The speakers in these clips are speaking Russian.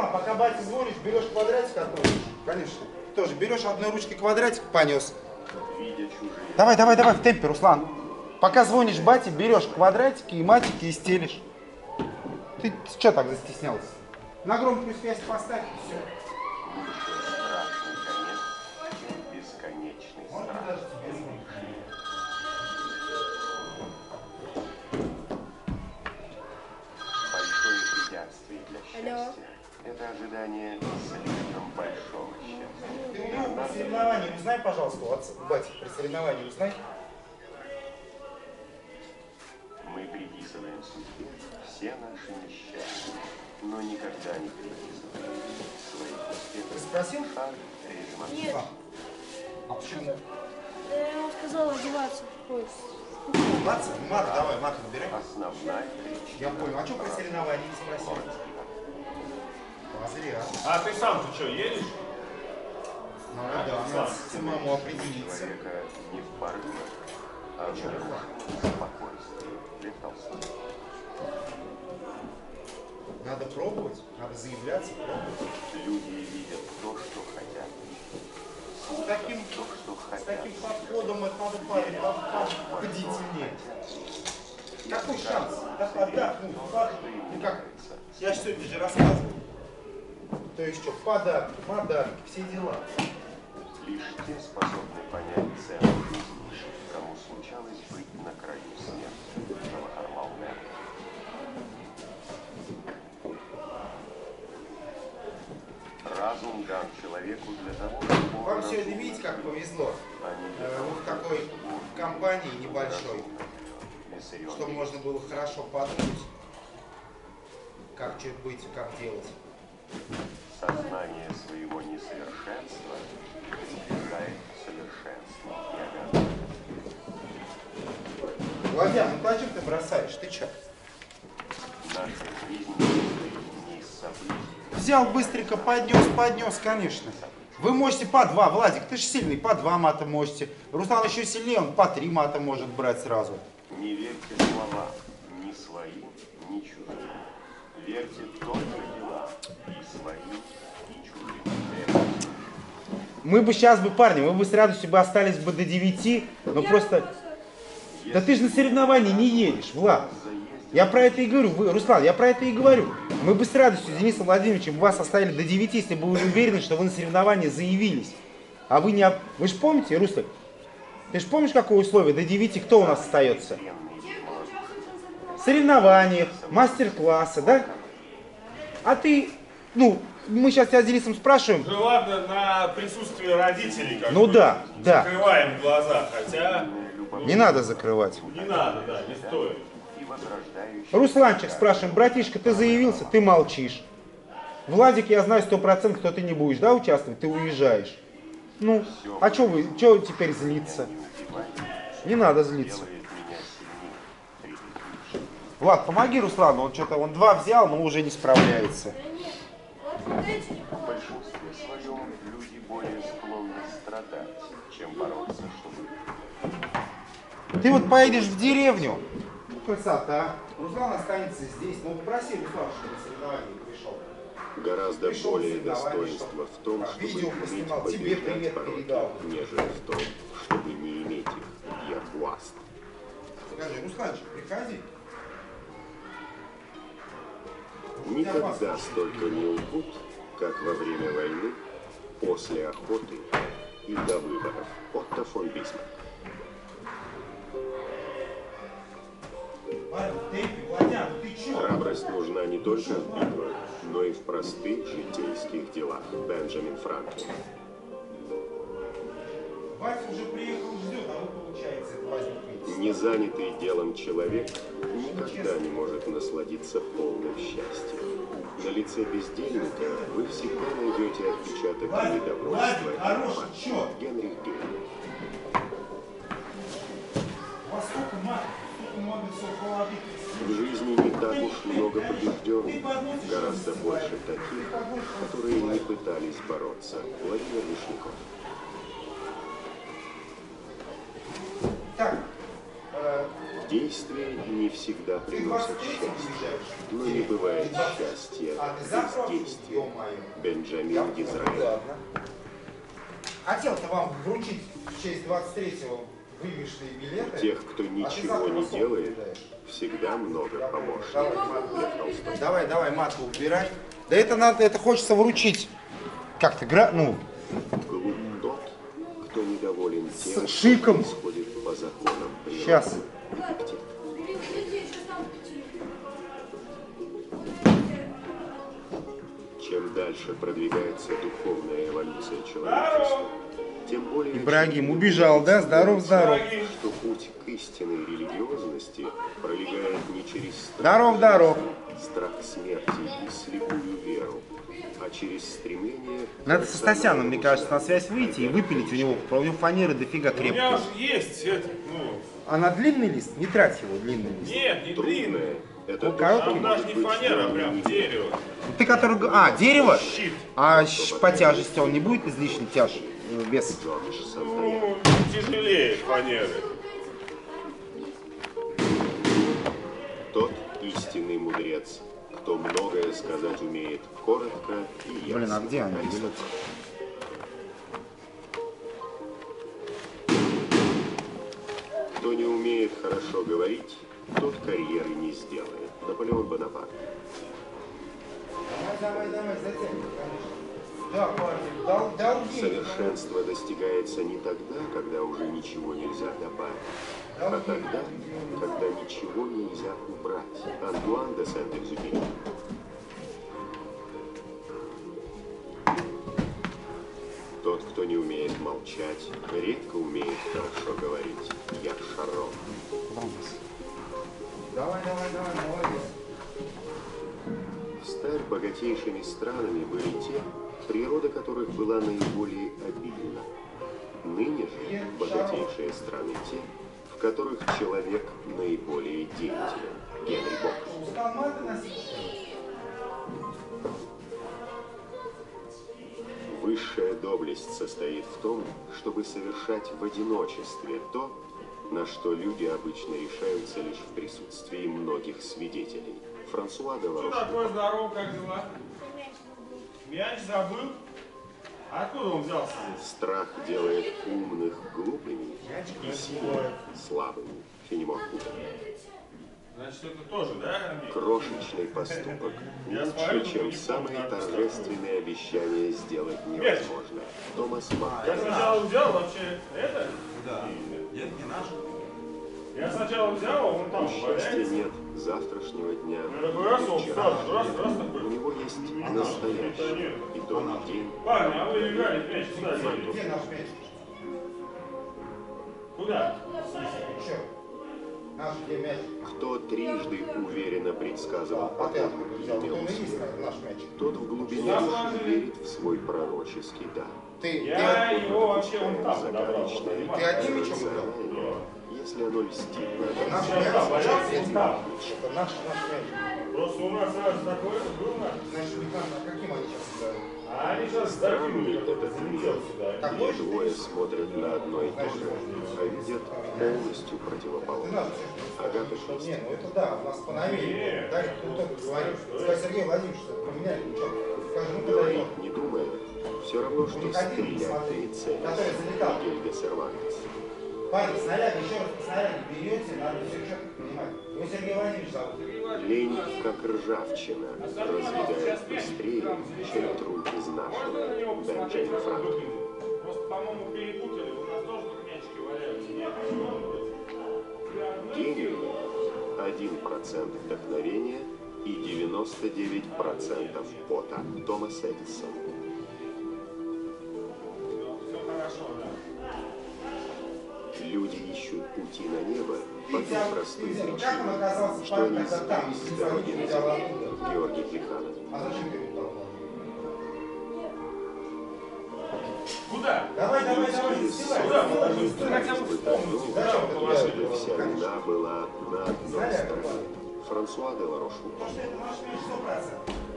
Руслан, пока батя звонишь, берешь квадратик ручкой. Конечно. Тоже берешь одной ручкой квадратик, понес. Давай, давай, давай, в темпе, Руслан. Пока звонишь бате, берешь квадратики и матики и стелишь. Ты что так застеснялся? На громкую связь поставь, и все. Это ожидание слишком большого счастья. Ты у него про соревнования узнай, пожалуйста, у отца, у бати, про соревнования узнай. Мы приписываем судьбе все наши несчастья, но никогда не приписываем своих Ты успехов спросил? шаг режима. Нет, А почему? я ему сказал одеваться. Ой, Баца? Мат, давай, мат набирай. Основная причина. Я понял. А что про соревнования не спросил? А ты сам-то что, едешь? Ну да, надо самому определиться. Человека не в порывах, а в спокойствии. Надо пробовать, надо заявляться, пробовать. Люди видят то, что хотят. С таким, То, что с хотят. таким подходом это надо парень по- победительнее. Какой шанс? Так отдохнуть, пад- ну как, я же сегодня же рассказывал. То есть что, подарки, подарки, все дела. Лишь те способны понять цену жизни, кому случалось быть на краю смерти, Джавахармал Мэр. Разум дан человеку для того, чтобы Вам сегодня видите, как повезло? а Э, Вот в такой компании небольшой, чтобы можно было хорошо подумать, как что быть, как делать. Сознание своего несовершенства и обязанность. Владян, ну зачем ты бросаешь? Ты что? Наша жизнь состоит не из событий, Взял быстренько, поднес, поднес, конечно. Вы можете по два, Владик, ты же сильный, по два мата можете. Руслан еще сильнее, он по три мата может брать сразу. Не верьте словам, ни своим, ни чужим. Верьте только Мы бы сейчас бы, парни, мы бы с радостью бы остались бы до 9, но просто... Да ты же на соревнования не едешь, Влад. Я про это и говорю, вы, Руслан, я про это и говорю. Мы бы с радостью с Денисом Владимировичем вас оставили до 9, если бы вы уверены, что вы на соревнования заявились. А вы не... Вы же помните, Руслан, ты же помнишь, какое условие? До 9 кто у нас остается? Соревнования, мастер-классы, да? А ты, ну, мы сейчас тебя с Денисом спрашиваем, Ну ладно, на присутствие родителей как Ну да, да. закрываем глаза, хотя не надо закрывать. не надо, да, не стоит. Русланчик, спрашиваем, братишка, ты заявился, ты молчишь. Владик, я знаю сто процентов, что ты не будешь, да, участвовать, ты уезжаешь. Ну, а что вы, что теперь злиться? Не надо злиться. Влад, помоги Руслану, он что-то, он два взял, но уже не справляется. Ты вот поедешь в деревню. Красота. Руслан останется здесь. Ну, попроси Руслана, чтобы на соревнования пришел. Гораздо Пришел более достоинство в том, Да, чтобы видео уметь побеждать привет пороки, передал. нежели в том, чтобы не иметь их. Я власт. Скажи, Русланчик, приходи. Никогда столько не лгут, как во время войны, после охоты и до выборов. Отто фон Бисмарк. Храбрость нужна не только в битвах, но и в простых житейских делах. Бенджамин Франклин. Вася уже приехал, ждет, а вы, получается, это возникнете. Незанятый делом человек никогда не может насладиться полным счастьем. На лице бездельника вы всегда найдете отпечаток недовольства. Генрих Гейн. У вас столько мат, столько много всего положительного. В жизни не так уж много побежденных, гораздо больше таких, которые не пытались бороться. Владимир Вишняков. Э, Действия не всегда приносят счастье, но не бывает счастья А без действия. Бенджамин Дизраэль. Хотел-то вам вручить в честь 23-го выигрышные билеты. Тех, кто А ничего не делает, всегда много помощников. Давай, давай, матку убирай. Да это надо, это хочется вручить. Как-то, гра... ну, Глуп тот, кто недоволен тем, С шиком. что происходит по законам природы. Детектив. Чем дальше продвигается духовная эволюция человечества, тем более Ибрагим убежал, да? Здоров, здоров. что путь к истинной религиозности пролегает не через страх, Здоров, здоров. страх смерти и слепую веру, а через стремление... Надо со Стасяном, мне кажется, на связь выйти и выпилить у него. У него фанеры дофига У меня уже есть это, ну, А на длинный лист? Не трать его, длинный лист. нет, не длинный. Трудное – это Ну, то, короткий. Там даже не фанера, а прям дерево. Ты который... А, дерево? Щит. А щ- по тяжести он не будет излишне тяж? Вес? Ну, тяжелее фанеры. Тот истинный мудрец, кто многое сказать умеет коротко и ясно. Блин, а где они? Аристотель. Кто не умеет хорошо говорить, тот карьеры не сделает. Наполеон Бонапарт. Давай, давай, давай, затягивай, конечно. Да, парни, дол- долги. Совершенство достигается не тогда, когда уже ничего нельзя добавить, а тогда, когда ничего нельзя убрать. Антуан де Сент-Экзюпери. Тот, кто не умеет молчать, редко умеет хорошо говорить. Я Шарон. Давай, давай, давай, молодец. Сталь богатейшими странами были те, природа которых была наиболее обильна. Ныне же богатейшие страны те, в которых человек наиболее деятелен. Генри носить? Высшая доблесть состоит в том, чтобы совершать в одиночестве то, на что люди обычно решаются лишь в присутствии многих свидетелей. Франсуа де Что такое здорово, как дела? Мяч забыл? Откуда он взялся здесь? Страх делает умных глупыми и сильных слабыми. Фенемон Купер. Значит, это тоже, да? Крошечный поступок Я лучше, чем не самые торжественные обещания сделать невозможное. Томас Я Маккарт. сначала взял вообще это. Да. Нет, не наш. Я сначала взял, а он там счастья нет завтрашнего дня. Вчера. сразу, раз, раз У него есть настоящий и тот день. Парни, а вы играли в мяч дели? Где наш мяч? Куда? Че? Наш где мяч? Кто трижды уверенно предсказывал А? Вот имел тот в глубине души верит в свой пророческий дар. Ты, Я ты, его вообще он там. Загадочное ты одним мячом играл? Если оно льстит на Наш мяч. Это наш, мяч. Просто у нас сразу такое было. Значит, а каким они сейчас играют? Они сейчас залетел мир, сюда. Же двое смотрят на одно и то же, а видят полностью противоположное. Агата Кристи. Не, ну это да, у нас по новее. Да, кто только говорит. Сказать, Сергей Владимирович, что поменяли идет? не думая, все равно, что стрелять залетал. Мигель де Сервантес. Парень, снаряд, еще раз по берете, надо все четко понимать. Его Сергей Владимирович зовут. Лень, как ржавчина, разъедает быстрее, чем труд Можно на изнашивает. него посмотреть, Бенджамин Франклин. Просто, по-моему, перепутали. У нас тоже тут мячики валяются. Нет, Гений – 1% вдохновения и 99% пота. Томас Эдисон. Пути на небо по той простой причине, оказался что они сбились с дороги не на землю. Георгий Плеханов. А? Куда? Давай, давай, давай. Куда? Ну, ну, хотя бы вспомни. Куда Зачем вы ты положили? Если бы вся вина была на одной стороне. Франсуа де Ларошу. Потому что это наш мяч 100%.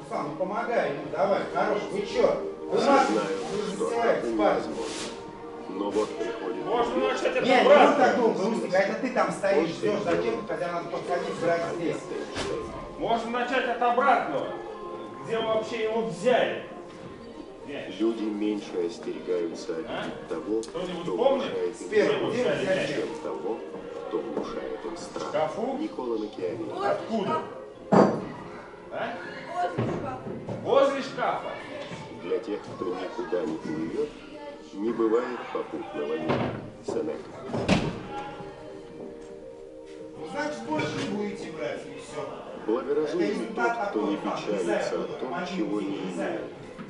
Руслан, ну помогай ему, давай, хорош, вы чё? Вы нас знают, вы что это невозможно. Но вот приходит Можно начать это Не, не он так долго, Рустик, а это ты там стоишь, ждешь зачем, хотя надо подходить, брать здесь. Можно начать от обратного. Где вы вообще его взяли? Люди меньше остерегаются А? обидеть того, Кто-нибудь кто внушает им мяч? чем того, кто внушает им страх. шкафу? Никола Макиавелли. Откуда? А? Возле шкафа. Для тех, кто никуда не плывет, не бывает попутного мира. Сенека. Ну, значит, больше не будете брать, и все. Благоразумен тот, кто не печалится о том, чего не имеет,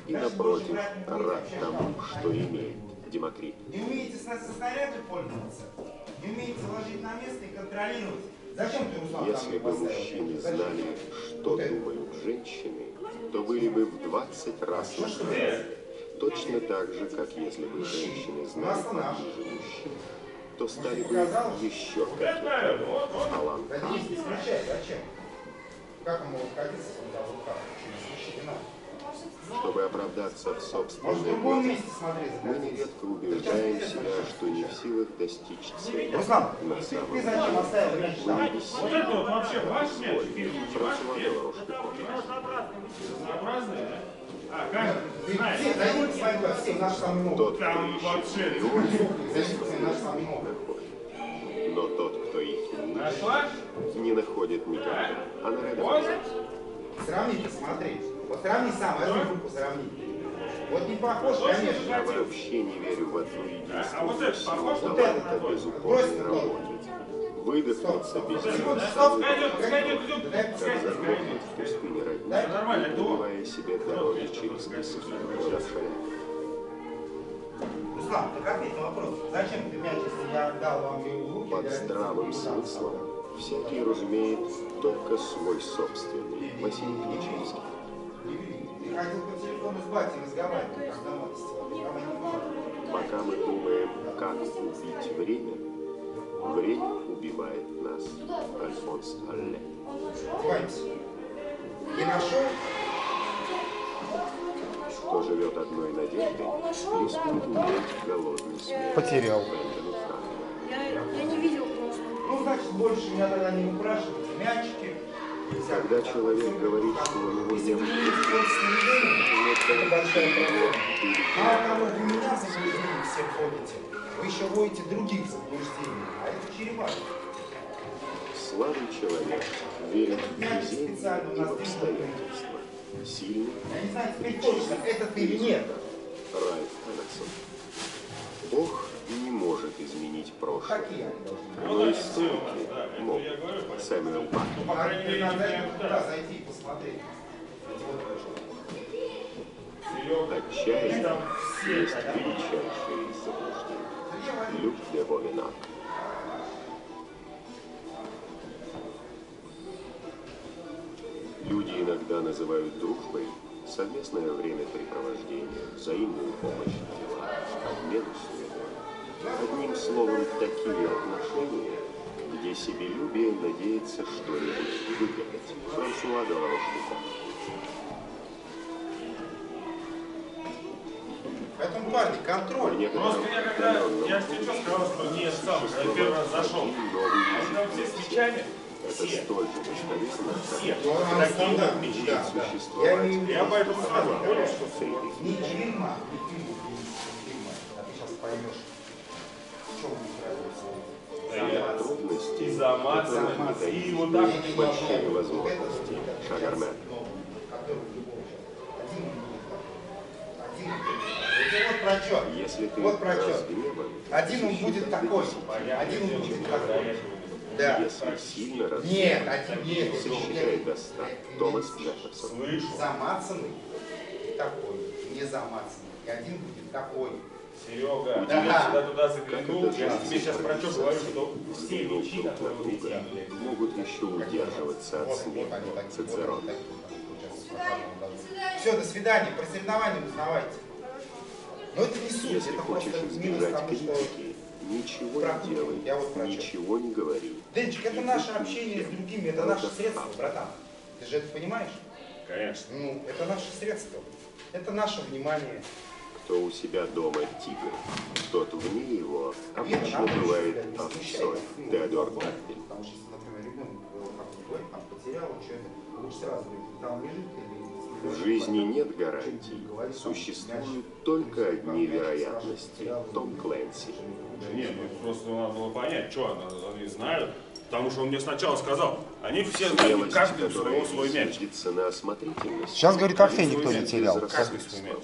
и, напротив, рад тому, что имеет. Демокрит. Не умеете со снарядом пользоваться, не умеете ложить на место и контролировать. Зачем ты, Руслан, Если бы мужчины знали, что думают женщины, то были бы в 20 раз устроены. Точно так же, как если бы женщины знали поближе мужчин, то стали бы еще не включай, зачем? Как он может он там в руках? Через защиты надо. Чтобы оправдаться в собственной смотреть мы нередко убеждаем себя, что не в силах достичь цели. Руслан, На ты, самом оставил мяч там? Вот это вот вообще ваш мяч, фильм не ваш, А, как? Знаешь, Там вообще. Но тот, кто их не Нашла? не находит никогда. А на рядом Вот. Сравни, посмотри. Вот сравни сам, возьми руку, сравни. Вот не похож, конечно. Я вообще не верю в одну А вот это единственную похож таланта это? без Брось упорной на работы. Выдохнуться без Секунду, сил, стоп. Пускай идет, пускай идет, идет, Дай пускай как идет, пускай загробник идет. в пустыне родни, Дай. Нормально, пробивая себе дороги через пески. Шаляк. Руслан, так ответь на вопрос. Зачем ты мяч, если я дал вам его в руки? Под здравым смыслом всякий разумеет только свой собственный. Василий Ключинский. Ты ходил по телефону с батей разговаривал, когда молодости. Давай не нужно. Пока мы думаем, как убить время, время убивает нас. Альфонс Алле. И нашел? Кто живет одной надеждой, рискует умереть голодной смертью. Потерял. Я, я не видел просто. Ну, значит, больше меня тогда не выпрашивайте. Мячики. Когда человек говорит, что у него Если не вы было будете пользоваться наведением, это большая проблема. Мало того, вы меня в заблуждение все вводите, вы еще вводите других в заблуждение. А это чревато. слабый человек, верит в везение и в обстоятельства. Сильный Я не знаю теперь точно, это ты или нет. Ральф Эмерсон. Бог изменить прошлое. Какие они должны? Но историки могут. Сэмюэл Бак. Ну, по крайней мере, надо туда, зайти и посмотреть. Отчаяние есть величайшее из заблуждений. Люк де Вовенак. Люди иногда называют дружбой совместное времяпрепровождение, взаимную помощь в делах, обмен услугами. Одним словом, такие отношения, где себелюбие надеется что-нибудь выгадать. Франсуа Ларошфуко. Поэтому, парни, контроль. некоторым Просто я когда, я что сказал, что не сам, когда первый раз зашел. Они там все с мечами, Это все, столь же достоверно, все, Ну, а такие мечи. да, да. Я существовать виду, Я поэтому сразу понял, что среди не дерьма, трудности, И и вот так. Шагармен. Один будет Один будет. Это вот про что? Если ты Вот про что. разгневан, Один он будет такой. Один он будет такой. Да. Если сильно Нет, разгневан, один нет. сосчитай до ста. Томас Джефферсон. Замацанный и такой. Не замацанный. И один будет такой. Серега, Да. я сюда туда заглянул, это я жизнь тебе сейчас про что говорю, что все мечи, которые летят, блядь. могут еще удерживаться от смерти. Цицерон. Все, до свидания. Про соревнования узнавайте. Но это не суть, Если это хочешь просто минус избежать тому, что... критики, ничего не делай, я вот про чё. ничего не говори. Денчик, это наше общение с другими, это наше средство, братан. Ты же это понимаешь? Конечно. Ну, это наше средство. Это наше внимание. Кто у себя дома тигр, тот вне его обычно бывает овцой. Теодор Капель. Потому что, если, например, ребенок э, как говорит, там, потерял что-то, лучше сразу говорить, там лежит или... В жизни нет гарантий, существуют только одни вероятности. Том Клэнси. Да нет, ну просто надо было понять, что она, они знают. Потому что он мне сначала сказал, они все знают, каждый у своего свой мяч. Сейчас, говорит, вообще никто не терял. Сейчас,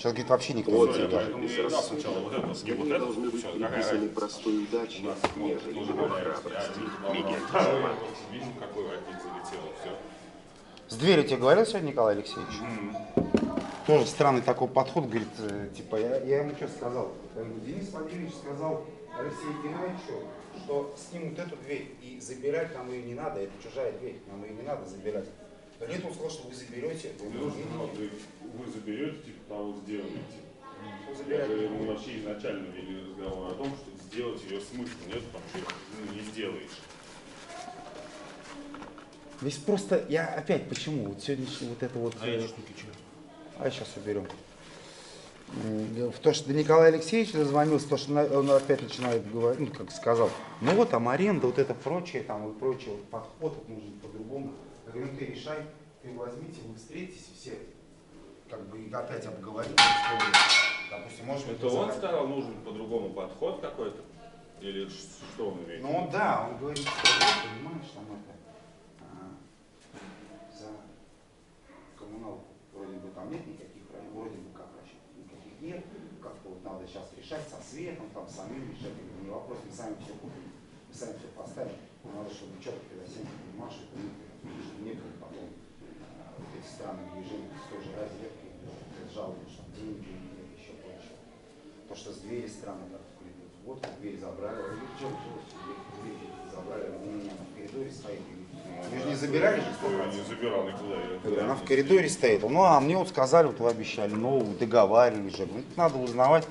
говорит, вообще никто не терял. Поэтому я и дал сначала вот это, не вот Скорее это, должны быть всё, какая приписаны разница. простой удаче, нежели его храбрости. Мигель Cervantes. Видим, какой воротник залетел, все. С дверью тебе говорил сегодня Николай Алексеевич? Тоже странный такой подход, говорит, э, типа, я, я ему что сказал? Я говорю, Денис Владимирович сказал Алексею Геннадьевичу, что снимут эту дверь и забирать нам ее не надо, это чужая дверь, нам ее не надо забирать. Да нет, он сказал, что вы заберете. Я говорю, Нужно, «Не, не, ну, не». вы, вы заберете, типа того сделаете. Вы Я говорю, мы вообще изначально вели разговор о том, что сделать ее смысла нет, потому что ну, не сделаешь. Здесь просто, я опять, почему? Вот сегодняшний вот это вот... э, А сейчас уберем. В то, что до Николая Алексеевича дозвонился, то, что он опять начинает говорить, ну, как сказал, ну вот там аренда, вот это прочее, там и прочее, вот подход вот нужен по-другому. Я говорю, ну ты решай, ты возьмите, вы встретитесь все, как бы и опять обговорите историю. Допустим, может быть, Это он сказал, нужен по-другому подход какой-то? Или что он имеет? Ну да, он говорит, что понимаешь, там это, а, за коммуналку вроде бы там нет никаких, ра- вроде бы как расчет, никаких нет, как-то вот надо сейчас решать со светом, там самим решать, говорю, не вопрос, мы сами все купим, мы сами все поставим, надо, чтобы четко всем понимал, что это что некогда потом а, вот эти странные движения с той же розеткой, э, жалуются, что деньги нет, еще прочее. То, что с двери странно так вклинилось. Вот дверь забрали. Говорю, что дверь забрали? У меня она в коридоре стоит. Вы же не забирали же Ой, я 100%? не забирал никуда. я Она не в коридоре стоит. Ну, а мне вот сказали, вот вы обещали новую, договаривались же. Ну, надо узнавать.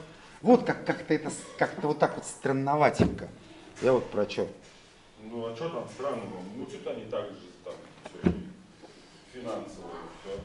Вот как, как-то это, как-то вот так вот странноватенько. Я вот про что. Ну а что там странного? Мутят они так же там все, финансово, все.